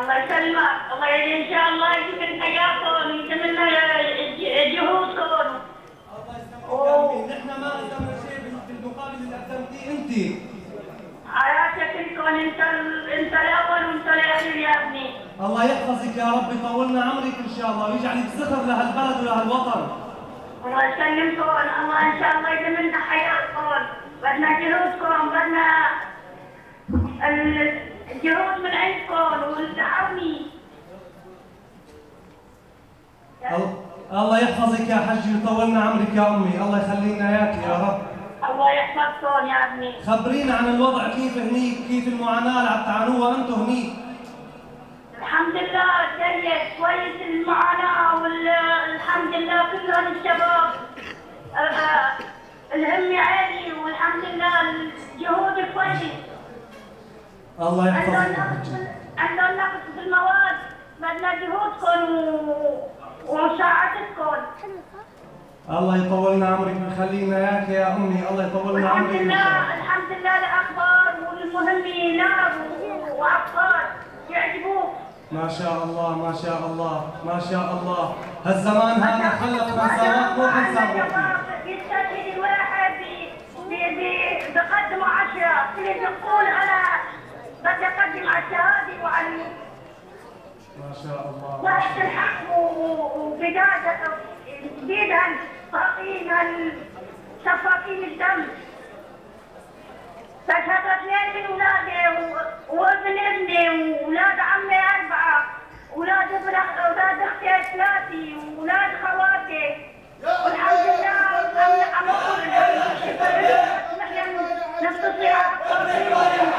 الله يسلمك. الله ي- إن شاء الله يجمل حياتكم ويجمل جهودكم الله يسلمك نحن ما قدمنا شيء بال- بالمقابل اللي قدمتيه أنت. حياتك أنتم أنت ال- أنت الأول وأنت الأخير يا ابني. الله يحفظك يا رب يطولنا عمرك إن شاء الله ويجعلك زخر لهالبلد ولهالوطن. الله يسلمكم. الله إن شاء الله يجملنا حياتكم. بدنا جهودكم بدنا الجهود من عندكم والتعاوني ال- الله يحفظك يا حجي ويطولنا عمرك يا أمي. الله يخلينا إياك يا رب. الله يحفظكم يا ابني خبرينا عن الوضع كيف هنيك كيف المعاناة اللي عم تعانوها أنتم هنيك. الحمد لله جيد كويس المعاناة والحمد لله كلهم الشباب. آه، الهم عالي والحمد لله الجهود كويس الله يحفظك عندهم يا نقص نقص بالمواد بدنا جهودكم ومساعدتكم الله يطولنا عمرك ويخلينا اياك يا أمي. الله يطولنا والحمد عمرك شاء لله الحمد لله الاخبار والمهم نار وابطال يعجبوك. ما شاء الله ما شاء الله ما شاء الله. هالزمان هذا خلق مسارات مو خمسة يستشهد الواحد ب- ب- ب- بقدم عشرة. اللي بيقول أنا بدي أقدم على الشهادة وعلى ما شاء الله. وقت الحق و- وبداية جديد هالساقين هالسفاكين الدم. بشهد اثنين من ولادي و- وابن ابني وولاد عمي أربعة. ولاد ابن أخ- أولاد أختي ثلاثة وولاد خواتي. والحمد لله عم عم أقول الحمد لله نحن نتصل على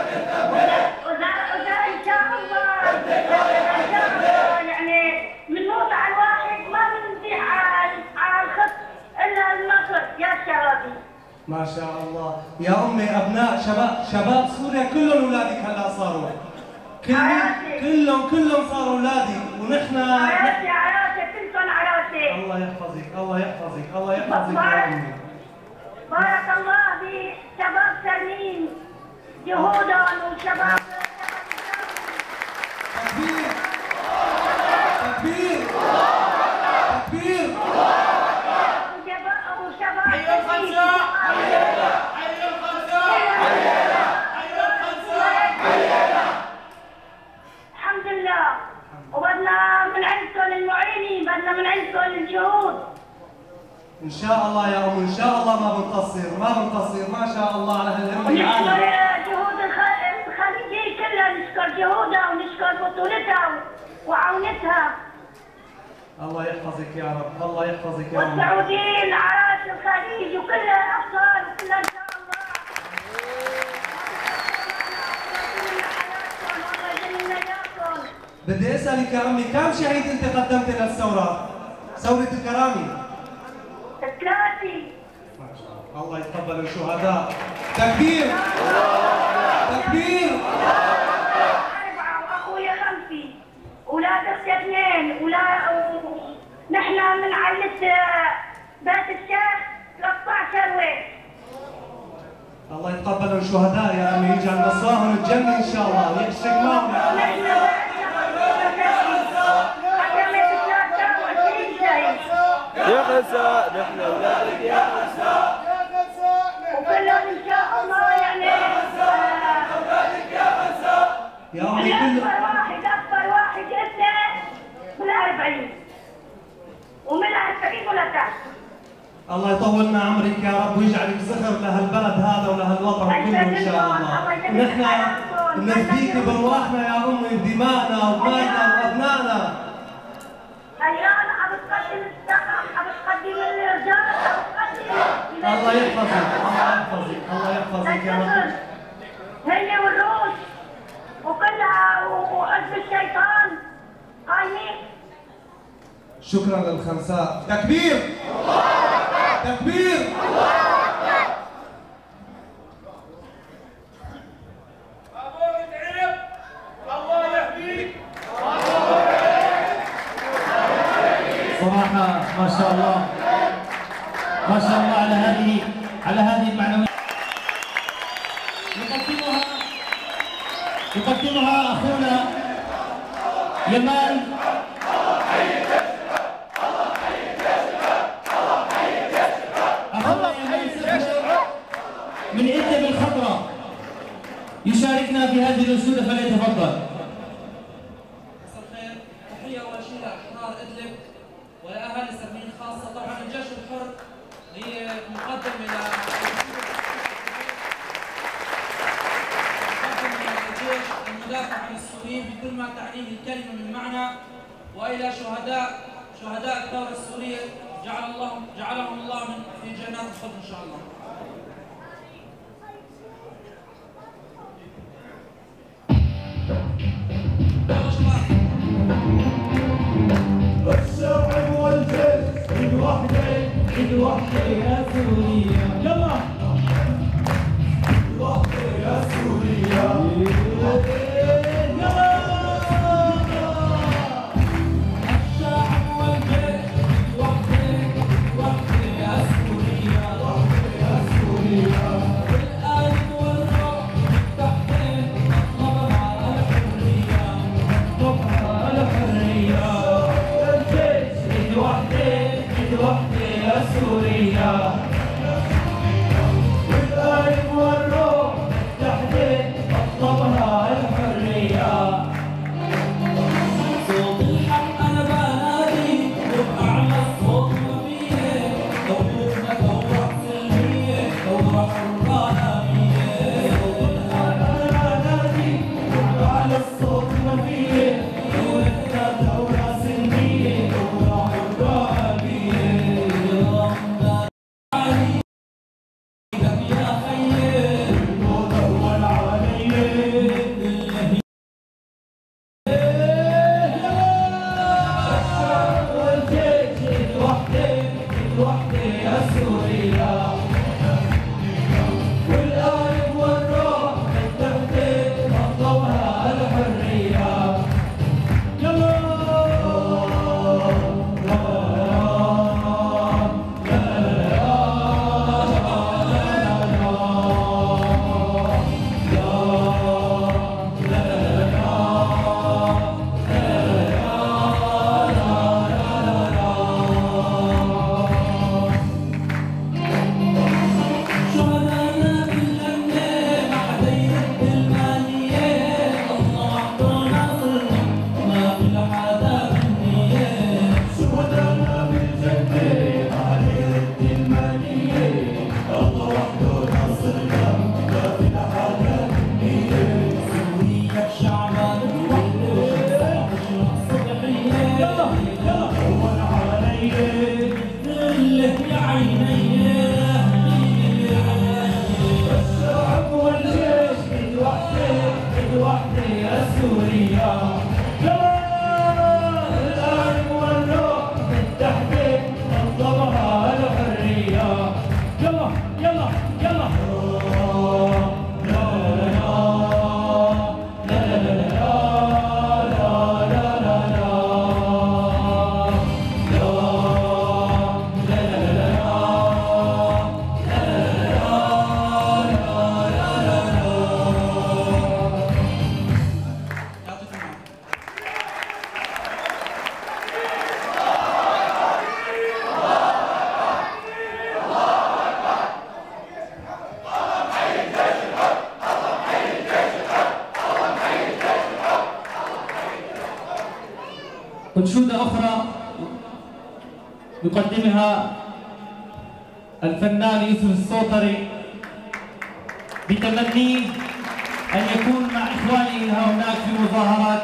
وإذا وإذا إن شاء الله إن شاء الله يعني بنموت على الواحد ما بنزيح على على الخط إلا النصر يا شبابي ما شاء الله. يا أمي أبناء شباب شباب سوريا كلهم أولادك هلا صاروا. كلهم كلهم كلهم صاروا أولادي. ونحن عراسي عراسي كلكم عراسي الله يحفظك الله يحفظك الله يحفظك يا أمي. بارك الله بشباب سليم جهودهم وشباب تكبير تكبير تكبير وشباب وشباب حي الخمسة حي الخمسة حي الخمسة الحمد لله وبدنا من عندكم المعينين بدنا من عندكم الجهود إن شاء الله يا أم إن شاء الله ما بنقصر ما بنقصر ما شاء الله على هالهم العالي جهود الخ- الخليجية كلها نشكر جهودها ونشكر بطولتها وعونتها الله يحفظك يا رب الله يحفظك يا أم والسعوديين عراس الخليج وكلها الأبطال وكلها إن شاء الله. بدي أسألك يا أمي كم شهيد أنت قدمت للثورة؟ ثورة الكرامة ثلاثي ما شاء الله يتقبل الشهداء. تكبير. تكبير. أربعة وأخويا خمسة أولاد أختي اثنين ولا نحن من عائلة بيت الشيخ 13 وين الله يتقبل الشهداء يا امي يجعل مصراهم الجنة إن شاء الله. ويحشرك معهم يا خسا نحن أولادك يا وكلهم ان شاء الله يعني يا امي كل اكبر واحد اكبر واحد انت من 40 ومن 40 ولا تحت الله يطولنا عمرك يا رب ويجعلك زخر لهالبلد هذا ولهالوطن كله إن شاء الله. ونحن نفديك برواحنا يا امي بدمائنا وبمالنا وأبنائنا. عم تقدم عم تقدم الرجال عم تقدم الله يحفظك الله يحفظك الله يحفظك يا رب. هي والروس وكلها وحزب الشيطان. قايمين شكرا للخمساء تكبير. تكبير. ابو متعب الله يحميك صراحة ما شاء الله. ما شاء الله على هذه على هذه المعنويات يقدمها يقدمها أخونا يمان من ادلب الخضراء يشاركنا في هذه الانشوده فليتفضل. مساء الخير. تحية شيء لأحرار إدلب ولأهالي سرمين خاصة طبعا الجيش الحر هي مقدمة ل مقدمة للجيش المدافع عن السوريين بكل ما تعنيه الكلمة من معنى وإلى شهداء شهداء الثورة السورية جعل الله جعلهم الله من في جنات الخلد إن شاء الله. الوحدة يا سوريا يلا يلا وأنا عليك يا عيني أنشودة أخرى يقدمها الفنان يوسف السوطري بتمني أن يكون مع إخوانه هناك في مظاهرات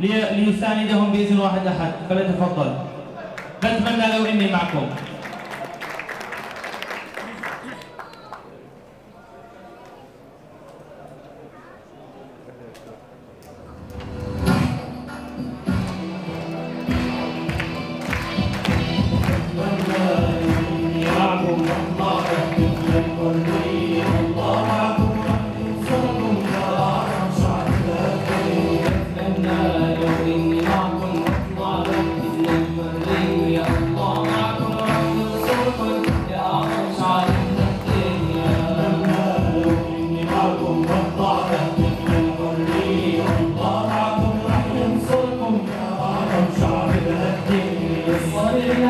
لي- ليساندهم بإذن واحد أحد. فليتفضل بتمنى لو إني معكم.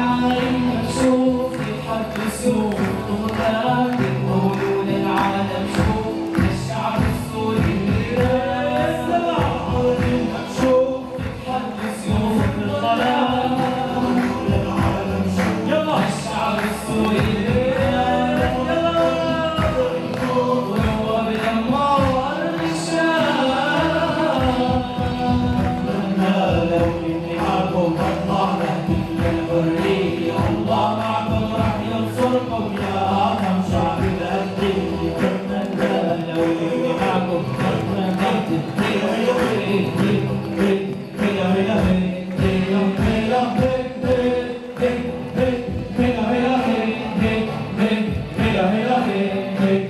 Oh. hey.